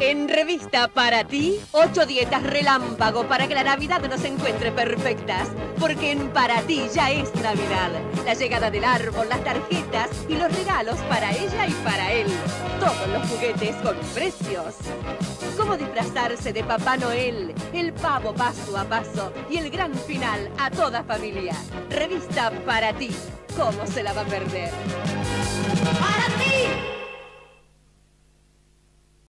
En revista para ti, ocho dietas relámpago para que la Navidad nos encuentre perfectas. Porque en para ti ya es Navidad. La llegada del árbol, las tarjetas y los regalos para ella y para él. Todos los juguetes con precios. Cómo disfrazarse de Papá Noel, el pavo paso a paso y el gran final a toda familia. Revista para ti. ¿Cómo se la va a perder?